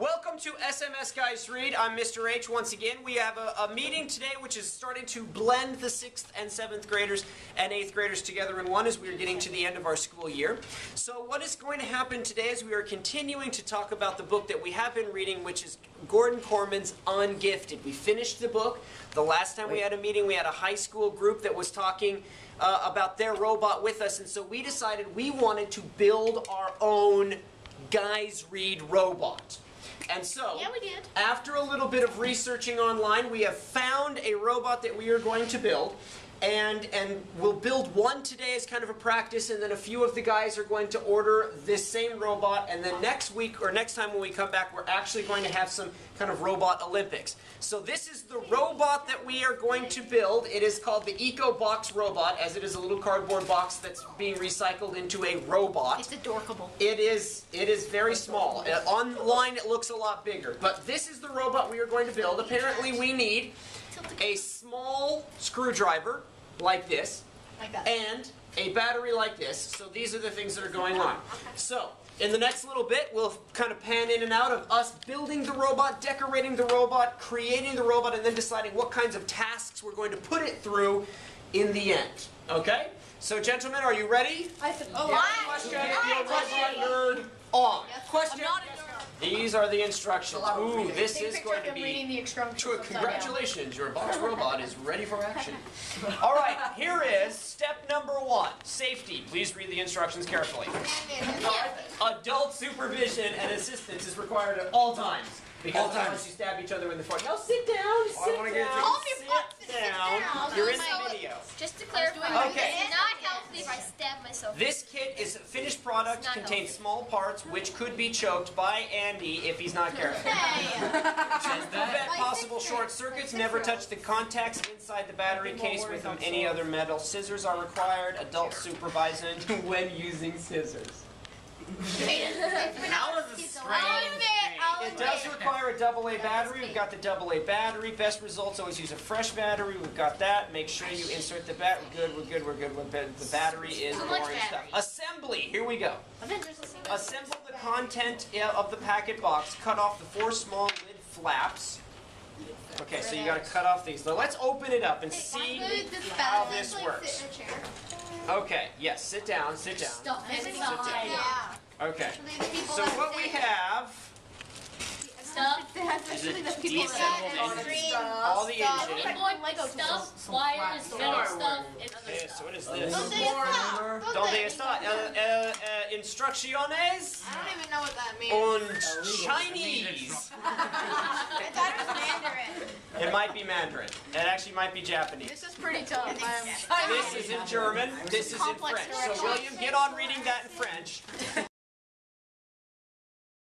Welcome to SMS Guys Read. I'm Mr. H once again. We have a, a meeting today which is starting to blend the 6th and 7th graders and 8th graders together in one as we are getting to the end of our school year. So what is going to happen today is we are continuing to talk about the book that we have been reading which is Gordon Korman's Ungifted. We finished the book. The last time we had a meeting we had a high school group that was talking uh, about their robot with us and so we decided we wanted to build our own Guys Read robot. And so, Yeah, we did. after a little bit of researching online, we have found a robot that we are going to build. And, and we'll build one today as kind of a practice, and then a few of the guys are going to order this same robot. And then next week, or next time when we come back, we're actually going to have some kind of robot Olympics. So this is the robot that we are going to build. It is called the EcoBox robot, as it is a little cardboard box that's being recycled into a robot. It's adorkable. It is it is very small. Uh, online it looks a lot bigger, but this is the robot we are going to build. Apparently we need a small screwdriver like this Like and a battery like this. So these are the things that are going on. So in the next little bit, we'll kind of pan in and out of us building the robot, decorating the robot, creating the robot, and then deciding what kinds of tasks we're going to put it through in the end. Okay? So gentlemen, are you ready? I said, Oh, oh, question, Yeah. your robot nerd on. Question. These are the instructions. Ooh, this Take is going to be. reading the instructions. Tw- upside. Congratulations, your box robot is ready for action. All right, here is step number one safety. Please read the instructions carefully. Adult supervision and assistance is required at all times. Because All times. otherwise you stab each other in the foot. Now sit down, sit wanna down. get a Hold your butt, sit sit down. down. You're in the video. Just to clarify, Okay. it's not healthy if I stab myself. This kit is a finished product, contains healthy. small parts which could be choked by Andy if he's not careful. To prevent possible short circuits, never touch the contacts inside the battery case with any other metal. Scissors are required. Adult supervision when using scissors. a double A battery. We've got the double A battery. Best results always use a fresh battery. We've got that. Make sure you insert the bat. We're good. We're good. We're good. We're good. The battery is much orange stuff. Assembly. Here we go. Assemble the content of the packet box. Cut off the four small lid flaps. Okay, so you gotta cut off these. So let's open it up and see how this works. Okay, yes, sit down, sit down. Sit down. Okay, so what we have, Stuff. Is it the people decent? that all the Stuff. engine. Keyboard, stuff, wires, metal stuff, and other Okay, stuff. so what is this? Don't they stop? Donde está? Uh, uh, uh, instrucciones I don't even know what that means. und Chinese. I thought it was Mandarin. It might be Mandarin. It actually might be Japanese. This is pretty tough. This is in German. This is in French. So. William, get on reading that in French.